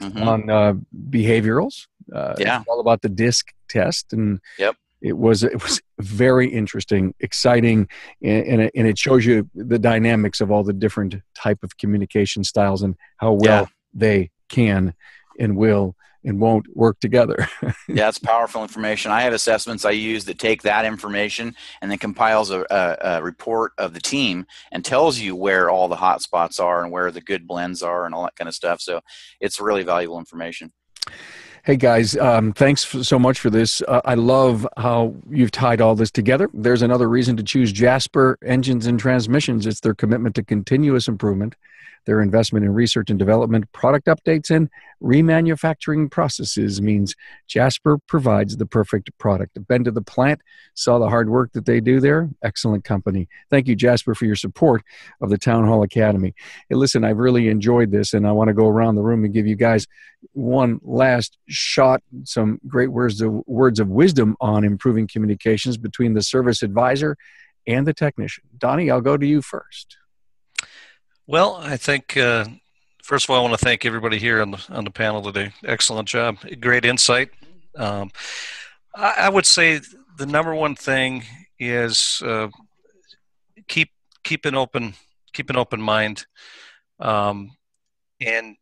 mm-hmm. on uh, behaviorals. Uh, yeah, all about the DISC test and yep it was it was very interesting exciting and, and it shows you the dynamics of all the different type of communication styles and how well yeah. they can and will and won't work together. yeah, that's powerful information. I have assessments I use that take that information and then compiles a, a, a, report of the team and tells you where all the hot spots are and where the good blends are and all that kind of stuff. So it's really valuable information. Hey guys, um, thanks so much for this. Uh, I love how you've tied all this together. There's another reason to choose Jasper Engines and Transmissions. It's their commitment to continuous improvement their investment in research and development, product updates, and remanufacturing processes means Jasper provides the perfect product. Been to the plant, saw the hard work that they do there. Excellent company. Thank you, Jasper, for your support of the Town Hall Academy. Hey, listen, I've really enjoyed this, and I want to go around the room and give you guys one last shot, some great words of, words of wisdom on improving communications between the service advisor and the technician. Donnie, I'll go to you first. Well, I think uh, first of all, I want to thank everybody here on the on the panel today. Excellent job, great insight. Um, I, I, would say the number one thing is uh, keep keep an open keep an open mind, um, and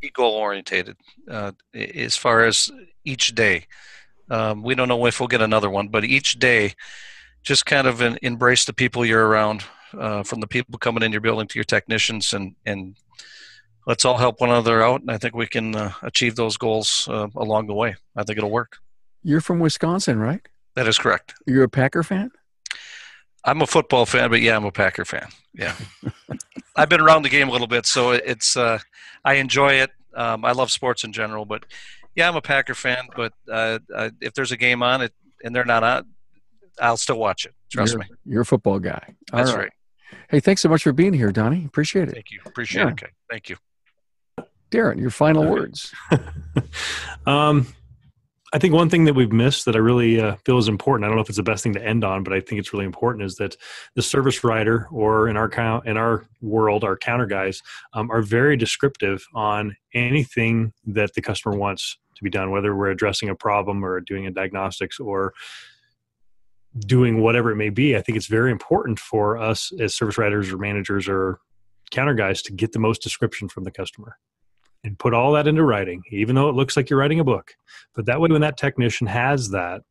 be goal orientated uh, as far as each day. Um, we don't know if we'll get another one, but each day, just kind of an, embrace the people you're around uh, from the people coming in your building to your technicians, and and let's all help one another out. And I think we can uh, achieve those goals uh, along the way. I think it'll work. You're from Wisconsin, right? That is correct. You're a Packer fan. I'm a football fan, but yeah, I'm a Packer fan. Yeah, I've been around the game a little bit, so it's uh, I enjoy it. Um, I love sports in general, but yeah, I'm a Packer fan. But uh, uh, if there's a game on it and they're not on, I'll still watch it. Trust you're, me. You're a football guy. All That's right. right. Hey, thanks so much for being here, Donnie. Appreciate it. Thank you. Appreciate yeah. it. Okay. Thank you. Darren, your final okay. words. um, I think one thing that we've missed that I really uh, feel is important. I don't know if it's the best thing to end on, but I think it's really important is that the service writer, or in our count, in our world, our counter guys, um, are very descriptive on anything that the customer wants to be done, whether we're addressing a problem or doing a diagnostics or doing whatever it may be, I think it's very important for us as service writers or managers or counter guys to get the most description from the customer and put all that into writing, even though it looks like you're writing a book. But that way, when that technician has that,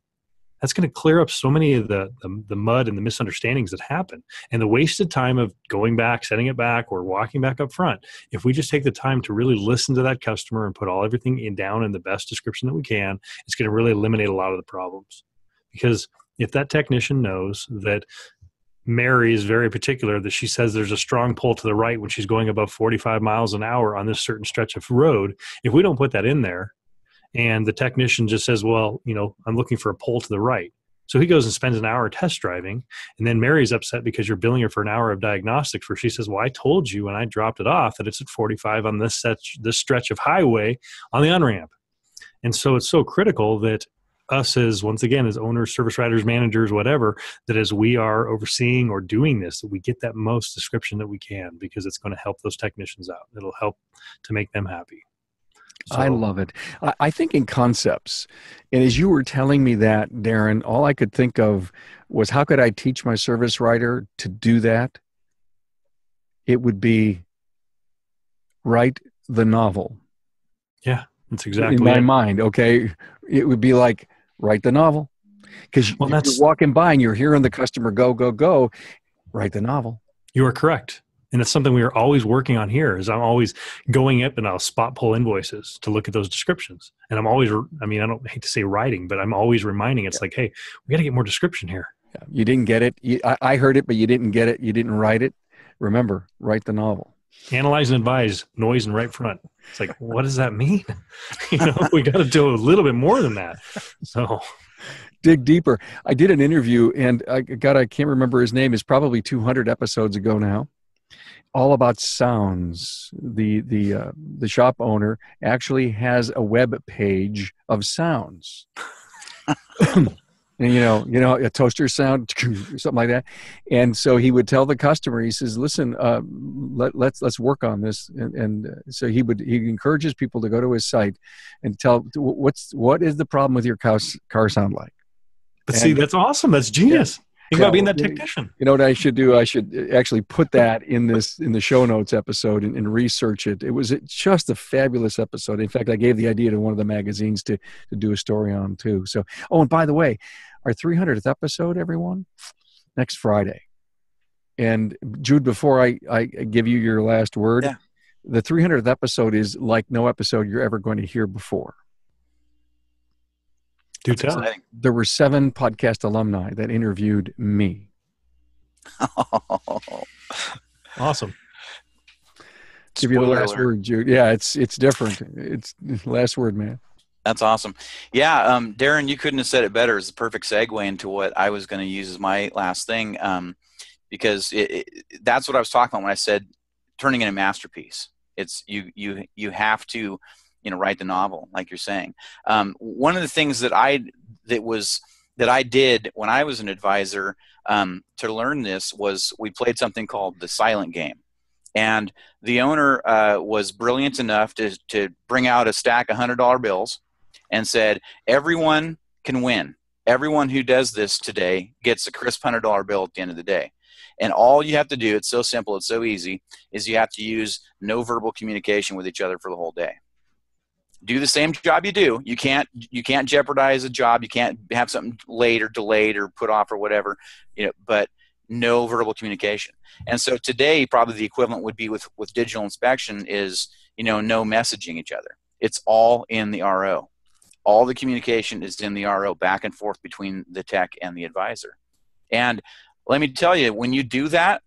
that's going to clear up so many of the, the, the mud and the misunderstandings that happen. And the wasted time of going back sending it back or walking back up front. If we just take the time to really listen to that customer and put all everything in down in the best description that we can it's going to really eliminate a lot of the problems. Because if that technician knows that Mary is very particular that she says there's a strong pull to the right when she's going above 45 miles an hour on this certain stretch of road. If we don't put that in there and the technician just says, well, you know, I'm looking for a pull to the right. So he goes and spends an hour test driving. And then Mary's upset because you're billing her for an hour of diagnostics where she says, well, I told you when I dropped it off that it's at 45 on this, set, this stretch of highway on the on ramp. And so it's so critical that us as once again as owners service writers managers whatever that as we are overseeing or doing this that we get that most description that we can because it's going to help those technicians out it'll help to make them happy so, I love it. I, I, think in concepts, and as you were telling me that, Darren, all I could think of was how could I teach my service writer to do that? It would be write the novel. Yeah, that's exactly in my it. mind. Okay, it would be like write the novel because well, you're walking by and you're hearing the customer go go go. Write the novel. You are correct and it's something we are always working on here is i'm always going up and i'll spot pull invoices to look at those descriptions and i'm always i mean i don't hate to say writing but i'm always reminding it's yeah. like hey we got to get more description here yeah. you didn't get it you, I, I heard it but you didn't get it you didn't write it remember write the novel analyze and advise noise and right front it's like what does that mean you know we got to do a little bit more than that so dig deeper i did an interview and i got i can't remember his name is probably 200 episodes ago now all about sounds. The the uh, the shop owner actually has a web page of sounds. and you know, you know, a toaster sound, something like that. And so he would tell the customer, he says, "Listen, uh, let, let's let's work on this." And, and, uh, so he would he encourages people to go to his site and tell what's what is the problem with your car, car sound like. But and, see, that's awesome. That's genius. Think about being that technician. You know what I should do? I should actually put that in this in the show notes episode and, and, research it. It was just a fabulous episode. In fact, I gave the idea to one of the magazines to to do a story on too. So, oh, and by the way, our 300th episode, everyone, next Friday. And Jude, before I I give you your last word, yeah. the 300th episode is like no episode you're ever going to hear before. Do tell. There were seven podcast alumni that interviewed me. awesome. Give you the last alert. word, Jude. Yeah, it's it's different. It's last word, man. That's awesome. Yeah, um, Darren, you couldn't have said it better. It's the perfect segue into what I was going to use as my last thing, um, because it, it, that's what I was talking about when I said turning in a masterpiece. It's you you you have to you know write the novel like you're saying. Um, one of the things that i that was that i did when i was an advisor um, to learn this was we played something called the silent game. And the owner uh, was brilliant enough to, to bring out a stack of $100 bills and said everyone can win. Everyone who does this today gets a crisp $100 bill at the end of the day and all you have to do it's so simple it's so easy is you have to use no verbal communication with each other for the whole day do the same job you do. You can't you can't jeopardize a job. You can't have something late or delayed or put off or whatever. You know, but no verbal communication. And so today, probably the equivalent would be with with digital inspection is you know no messaging each other. It's all in the RO. All the communication is in the RO, back and forth between the tech and the advisor. And let me tell you, when you do that,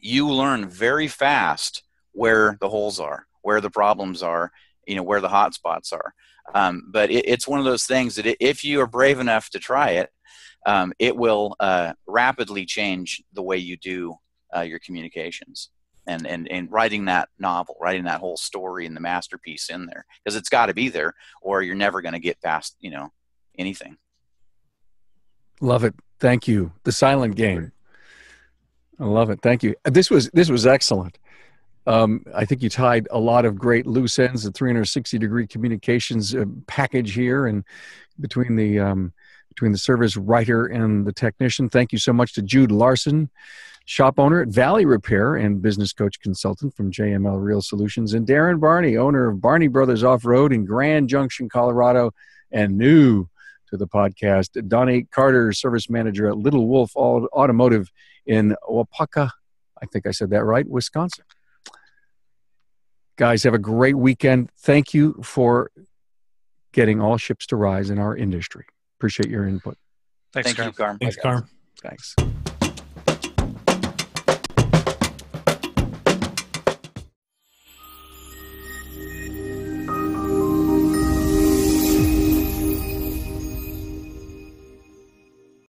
you learn very fast where the holes are, where the problems are, you know where the hot spots are. Um, but it, it's one of those things that if you are brave enough to try it um, it will uh, rapidly change the way you do uh, your communications and, and and writing that novel writing that whole story and the masterpiece in there because it's got to be there or you're never going to get past you know anything. Love it thank you. The silent game. I love it. Thank you. This was this was excellent. Um, I think you tied a lot of great loose ends, the 360 degree communications uh, package here, and between the um, between the service writer and the technician. Thank you so much to Jude Larson, shop owner at Valley Repair and business coach consultant from JML Real Solutions, and Darren Barney, owner of Barney Brothers Off Road in Grand Junction, Colorado, and new to the podcast, Donnie Carter, service manager at Little Wolf Automotive in Waupaca. I think I said that right, Wisconsin. Guys, have a great weekend. Thank you for getting all ships to rise in our industry. Appreciate your input. Thanks, Thank Carm. you, Carm. Thanks, Carm. Thanks.